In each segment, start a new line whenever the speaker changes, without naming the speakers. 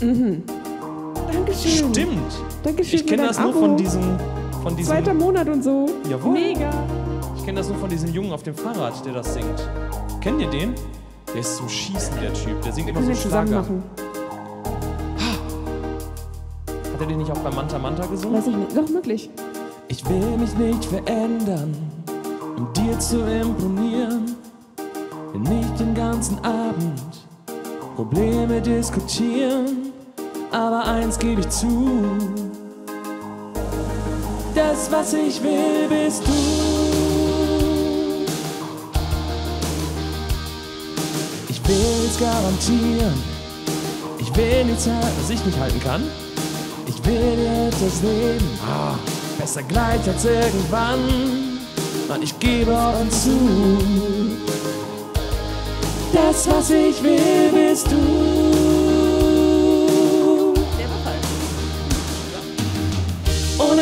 Dankeschön.
Stimmt.
Dankeschön
Ich kenne das nur
Abo.
von diesem, von diesem,
Zweiter Monat und so.
Jawohl.
Mega.
ich kenne das nur von diesem Jungen auf dem Fahrrad, der das singt. Kennt ihr den? Der ist zum Schießen, der Typ. Der singt immer so Schlager.
machen.
Hat er den nicht auch bei Manta Manta gesungen?
Weiß ich nicht. Doch, möglich.
Ich will mich nicht verändern, um dir zu imponieren. Will nicht den ganzen Abend Probleme diskutieren. Aber eins gebe ich zu: Das, was ich will, bist du. Ich will es garantieren. Ich will nichts halten, was ich nicht halten kann. Ich will dir etwas leben. Ah, besser gleich als irgendwann. Und ich gebe offen zu. Das, was ich will, bist du.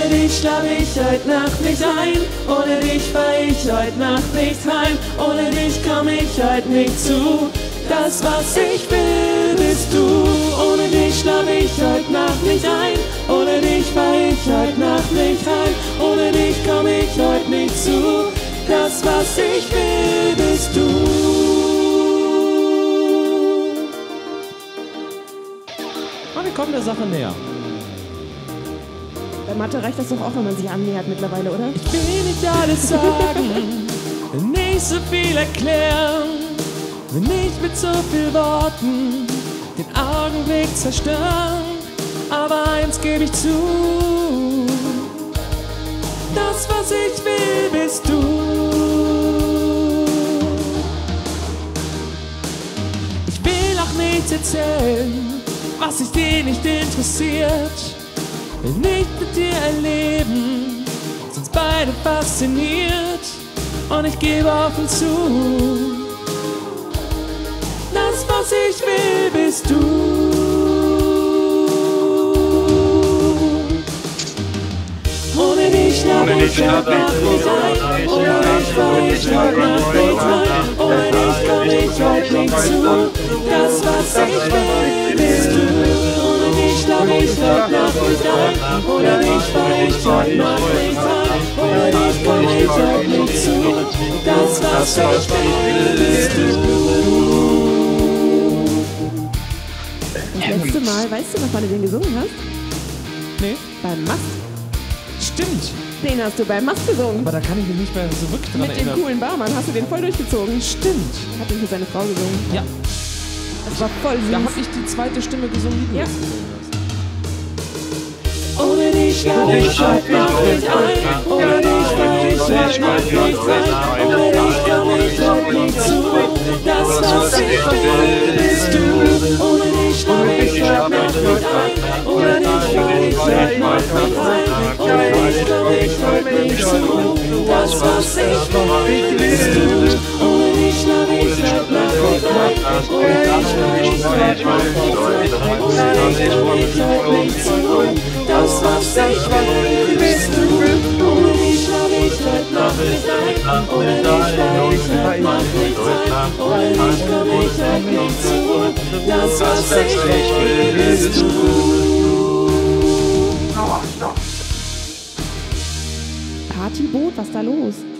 Ohne dich schlaf ich heute Nacht nicht ein. Ohne dich fahr ich heute Nacht nicht heim. Ohne dich komm ich heute nicht zu. Das, was ich will, bist du. Ohne dich schlaf ich heute Nacht nicht ein. Ohne dich fahr ich heute Nacht nicht heim. Ohne dich komm ich heute nicht zu. Das, was ich will, bist du. Wir kommen der Sache näher.
Bei Mathe reicht das doch auch, wenn man sich annähert mittlerweile, oder?
Ich will nicht alles sagen, nicht so viel erklären, will nicht mit so viel Worten den Augenblick zerstören. Aber eins gebe ich zu, das, was ich will, bist du. Ich will auch nichts erzählen, was sich dir nicht interessiert. Will nicht mit dir erleben, uns beide fasziniert. Und ich gebe offen zu, das, was ich will, bist du. Ohne dich schlaf ich Nacht nicht ein. Ohne dich fahr ich heute Nacht nicht heim. Ohne dich komm ich heute nicht zu. Das, was ich will, bist du. Ohne dich schlaf ich heute Nacht Ohne dich fahr ich heute Nacht nicht heim. Ohne dich komm ich heute nicht zu. Das, was ich will, bist du.
Das letzte Mal, weißt du noch, wann du den gesungen hast?
Nee,
Beim Mast.
stimmt.
Den hast du beim Mast gesungen.
Aber da kann ich mich nicht mehr so wirklich dran
Mit dem
erinnern.
coolen Barmann hast du den voll durchgezogen.
Stimmt.
Hat ihn für seine Frau gesungen.
Ja,
Das war voll süß.
da habe ich die zweite Stimme gesungen, die du
Ja.
gesungen hast.
Schlaf ich heute Nacht nicht ein. Ohne dich fahr ich heute Nacht nicht heim. Ohne dich komm ich heute nicht zu. Das, was ich will, bist du. Ohne dich schlaf ich heute Nacht nicht ein. Ohne dich fahr ich heute Nacht nicht heim. Ohne dich komm ich heute nicht zu. Das, was ich will, bist du. Ohne dich schlaf ich heute Nacht nicht ein. Ohne dich fahr ich heute Nacht nicht heim. Ich heute nicht zu. Das, was ich will, bist du. Schlaf ich Nacht nicht dich fahr ich Nacht nicht dich komm ich heute nicht zu. Das, was ich will, bist du.
Partyboot, was da los?